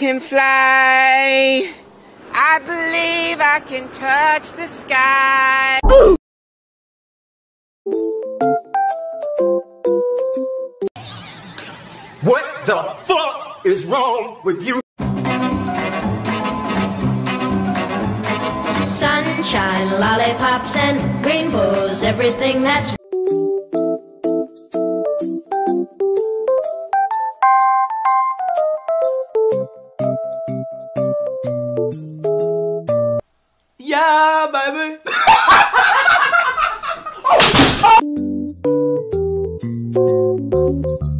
can fly. I believe I can touch the sky. What the fuck is wrong with you? Sunshine, lollipops, and rainbows, everything that's 야 밟을